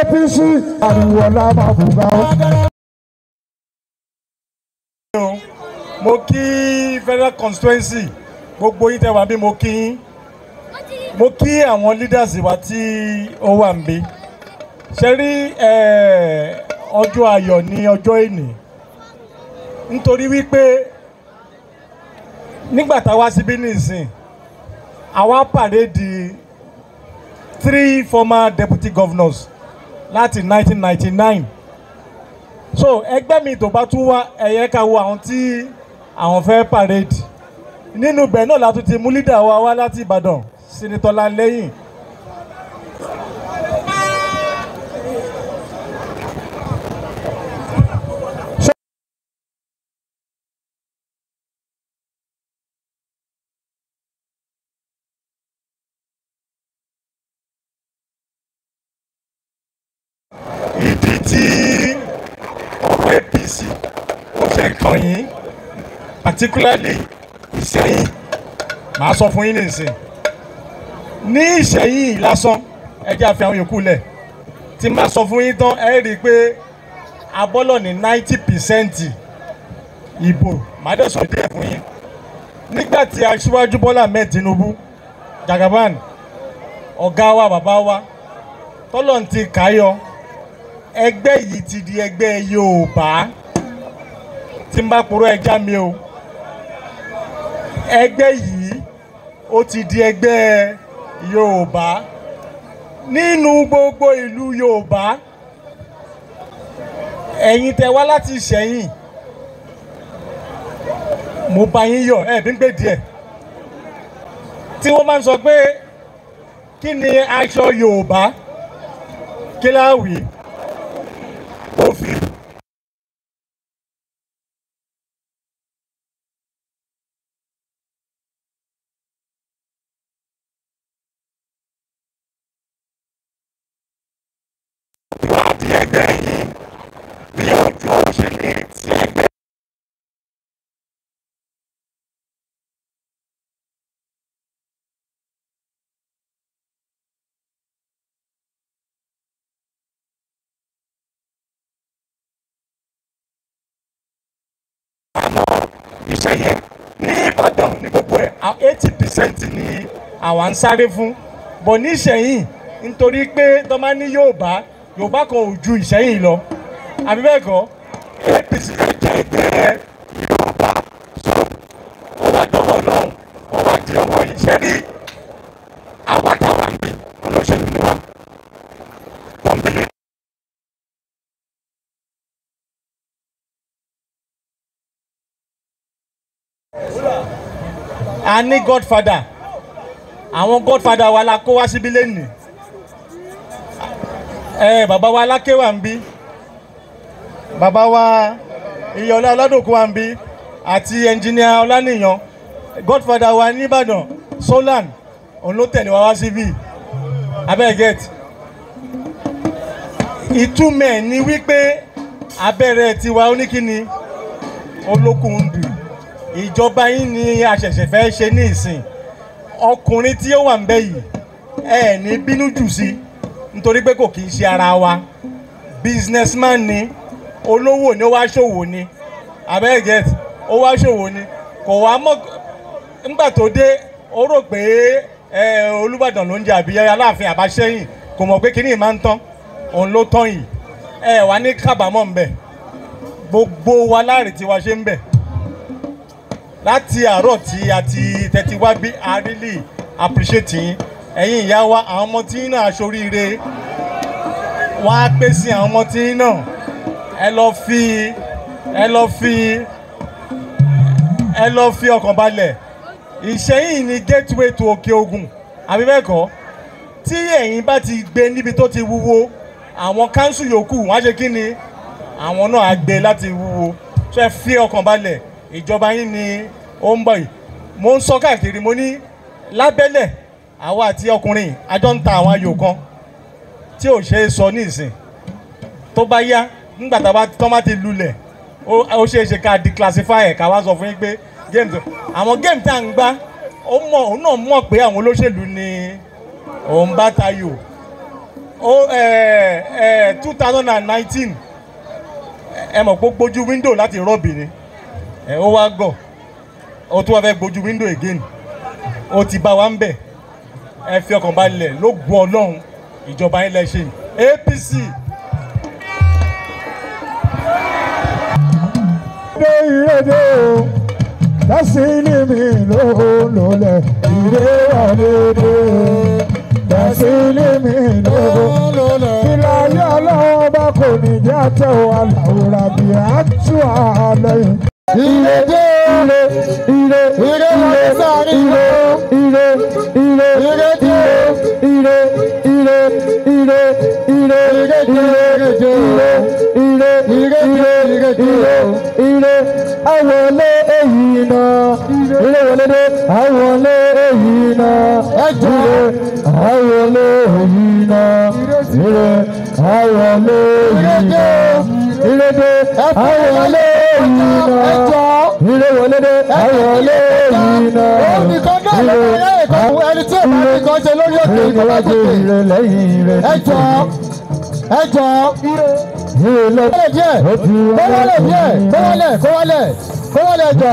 apc ariwo la mo kí federal constituency gbogbo yín tẹ́ wà bí mo kí yín. Mo kí àwọn leaders wa tí ó wà ń bí. Ṣe rí ọjọ́ ayọ̀ ní ọjọ́ ìní? Nítorí wípé nígbà tá síbí nísìn àwa pàdé di three former deputy governors láti 1999 so ẹgbẹ́ mi tó bá tún wá ẹ̀yẹ ká wo àwọn tí àwọn fẹ́ parade nínú ibẹ̀ náà látún ti mú lídà wa wá láti Ìbàdàn sinitọ́lá lẹ́yìn. Kàn yín particularly Ìṣẹ̀yìn màá sọ fún yín nìsín ní Ìṣẹ̀yìn lásán ẹ jẹ́ àfi àwọn yòókù lẹ̀. Tí màá sọ fún yín tán ẹ rí i pé abọ́lọ̀ ní ninety percent ìbò. Màá dẹ̀ sọ díẹ̀ fún yín. Nígbà tí aṣíwájú Bọ́lá Ahmed Tinubu Jagaban ọ̀gá wa bàbá wa tọ́lọ̀ ti káyọ ẹgbẹ́ yìí ti di ẹgbẹ́ Yorùbá tí n bá poró ẹja mi o. Ẹgbẹ́ yìí ó ti di ẹgbẹ́ Yorùbá. Nínú gbogbo ìlú Yorùbá ẹ̀yin tẹ wá láti Ìṣẹ̀yìn mo bá yín yọ̀ ẹ̀ bí ń gbé díẹ̀. Tí wọ́n máa ń sọ pé kí ni aṣọ Yorùbá? Kí láwìí ìwádìí ẹgbẹ́ yìí bí ojú òṣèlú ti ẹgbẹ́. àmọ́ iṣẹ́ yẹn ní Ìbàdàn ní gbogbo ẹ̀ eighty percent ni àwa ń sáré fún bọ̀ ní Ìṣẹ̀yìn nítorí pé tó máa ní Yorùbá kan ò ju Ìṣẹ̀yìn lọ. Àbí bẹ́ẹ̀ kọ́? APC jẹ́ ẹgbẹ́ Yorùbá. So ó wá dọ́wọ́ lọ́hùn ó wá di ọwọ́ iṣẹ́ rí. Àwa táwa ń bí olóṣèlú ni wa wọ́n bẹ̀rẹ̀. a ní godfather. Àwọn godfather wa la kó wá síbí lẹ́nìí ẹ bàbá wa aláké wà ń bí bàbá wa iyọ̀lá ọlọ́dọ̀kú wà ń bí àti ẹnjìníà ọlánìyàn godfather wa nìbàdàn solan òun ló tẹ̀lé wa wá síbí abẹ́ get. Ìtumọ̀ ni wípé abẹ́rẹ́ tiwa oníkíni olókùn ń dùn ìjọba yín ni a ṣẹ̀ṣẹ̀ fẹ́ ṣe ní ìsìn. Ọkùnrin tí ó wà ń bẹ̀ yìí ẹ ní bínú jù sí nítorí pé kò kì ṣe ara wa. Businessman ni olówó ni ó wá ṣòwò ni. Abẹ́gẹ́t ó wá ṣòwò ni. Kò wá mọ̀ nígbà tó dé ó rò pé Olúbàdàn ló ń jẹ àbí Aláàfin Àbáṣẹ́yìn kò mọ̀ pé kíní máa ń tán. Òun ló tán yìí. Ẹ wà ní kábàámọ̀ ń gbogbo wa láàárín tiwa ṣe ń bẹ̀ láti àárọ̀ tí a tẹ́tí wá bí a really appreciate yín ẹ̀yin ìyá wa àwọn ọmọ tí náà aṣoríire wọ́n á pè sí àwọn ọmọ tí náà ẹ lọ fi ẹ lọ fi ẹ lọ fi ọkàn balẹ̀. Ìṣẹ́yìn ni gateway to Òkè Ògùn àbí bẹ́ẹ̀ kọ́? Tí ẹ̀yin bá ti gbé níbi tó ti wúwo àwọn kánsù yòókù wọ́n á ṣe kí ni? Àwọn náà á gbé láti wúwo. Ṣe fi ọkàn balẹ̀. Ìjọba yín ni ó ń bọ̀ yìí. Mo ń sọ káàkiri mo ní lábẹ́lẹ̀ àwa àti ọkùnrin àjọ ń ta àwọn ayò kan tí ò ṣe é sọ ní ìsìn tó bá yá nígbà tá a tọ́ bá ti lulẹ̀ ó ṣeé ṣe ká declassify ẹ̀ ká wá sọ fún yín pé game tó àwọn game tá à ń gbá ó mọ̀ òun náà mọ̀ pé àwọn olóṣèlú ni òun bá tayò. Ó two thousand and nineteen ẹ mọ̀ pé ó gbójú window láti rọ́ọ̀bì ni. Ó wá gọ̀ ó tún wá fẹ́ gbójú window again. Ó ti bá wa ń bẹ̀ ẹ fi ọkàn balẹ̀ ló gbọ́ ọlọ́run ìjọba yín lẹ ṣe APC. ìrèdè ìrèdè o tásìlì mi ló lò lẹ ìrè wà lédè tásìlì mi ló lò lẹ ìlàyé ọlọ́ọ̀bá kò ní jẹ́ àtẹ̀wọ̀ àlàó rabi àtúwà lẹ́yìn. ìrèdè. ire ire awọlé èyí iná ire wọlédé awọlé èyí iná ire awọlé èyí iná ire awọlé èyí iná irédé awọlé èyí iná ire wọlédé awọlé èyí iná ire ẹni tí ìbá ti kàn ṣe lórí òkè ìkọlá tó ké ẹjọ ẹjọ kówálẹ̀ díẹ̀ kówálẹ̀ díẹ̀ kówálẹ̀ kówálẹ̀ kówálẹ̀ jọ.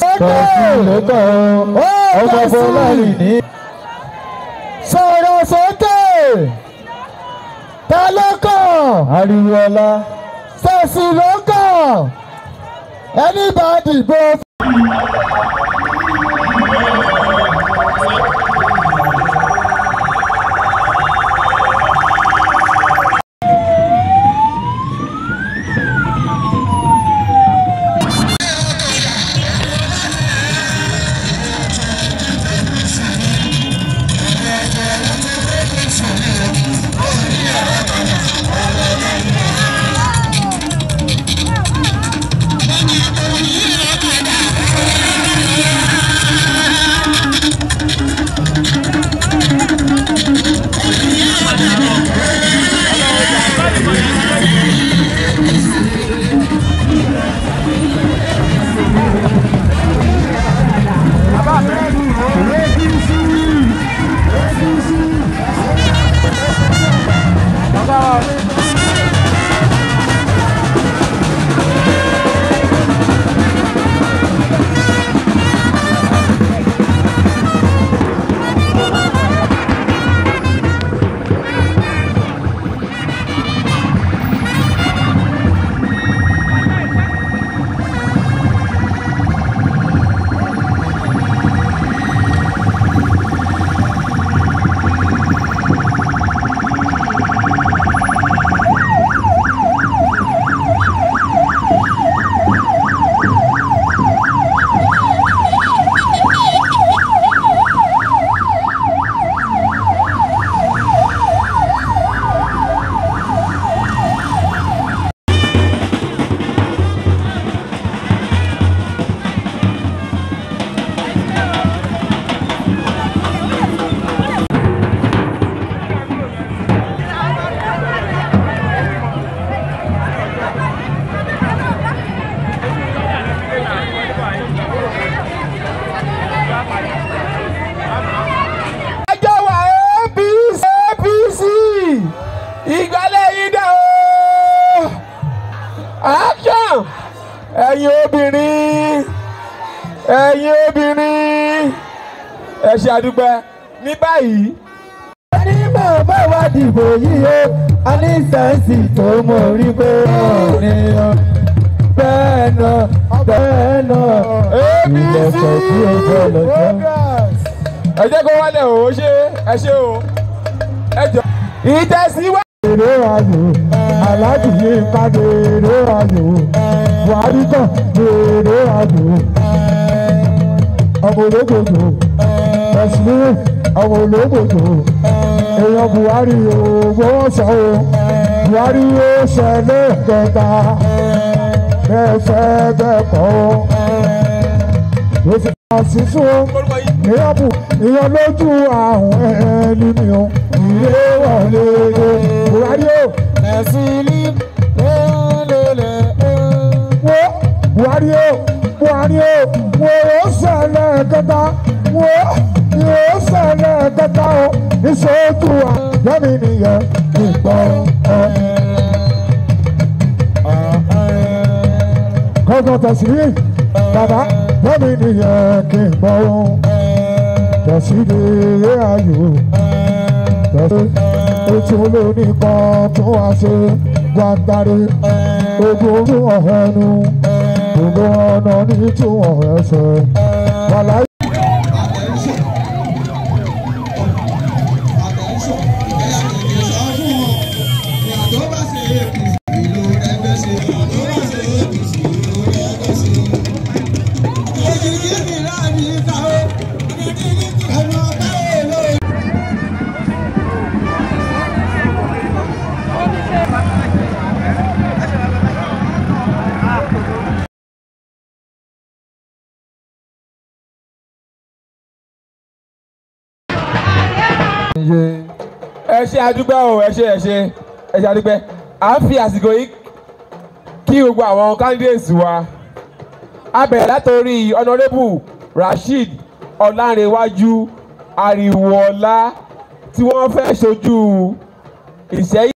Sókè lẹ́kọ̀ọ́ ọmọ fọláyìn ní. sọ̀rọ̀ sókè! Ta ló kàn ariwo ọlá sẹ̀sì ló kàn ẹni bá dìbò obìnrin. Ẹ ṣe àdúgbò ní báyìí. ẹni mọ̀ bá wá dìbò yìí o. A ní sẹ́ǹsì tó mọ̀ rí pé ọ̀nìyàn bẹ́ẹ̀ náà bẹ́ẹ̀ náà. Ilẹ̀kẹ̀ tí o jẹ́ lọ́jọ́. Ẹ jẹ́ kó wálẹ̀ o ṣe ẹ ṣe o. Ẹ jọ. ìtẹ̀síwájú. èrè ayò aláàjì yìí èrè ayò. Buhari kan èrè ayò ọmọ olóògbòdò ẹ̀sìn ọmọ olóògbòdò èèyàn buhari gbọ́wọ́ sọ o. Buhari ó ṣẹlẹ̀ kẹta bẹ́ẹ̀ fẹ́ bẹ́ẹ̀ kọ́. O sísun o. Èèyàn bù èèyàn lójú àwọn ẹni mi o. Ìrè wọlé lé buhari o. Ẹ̀sìn ní lélẹ̀ wo buhari o. Buhari o ó ṣẹlẹ̀ kẹta wo yóò o. Wa lẹ́mi nìyẹn ìgbọ́ ẹ. kọ́kọ́ tẹ̀sí bàbá lẹ́mi nìyẹn kì í gbọ́ o. Tẹ̀sí lè ayò. Tẹ̀sí ọ̀hẹ́nu gbogbo ọ̀nà ní tí wọ́n ẹsẹ̀ ẹ ṣe àdúgbò o ẹ ṣe ẹ ṣe ẹ ṣe àdúgbò à ń fi àsìkò yìí kí gbogbo àwọn candidates wa a bẹ̀rẹ̀ látòrí honourable rasheed ọlárẹ̀wájú ariwoọlá tí wọ́n fẹ́ ṣojú ìṣẹ́yìn.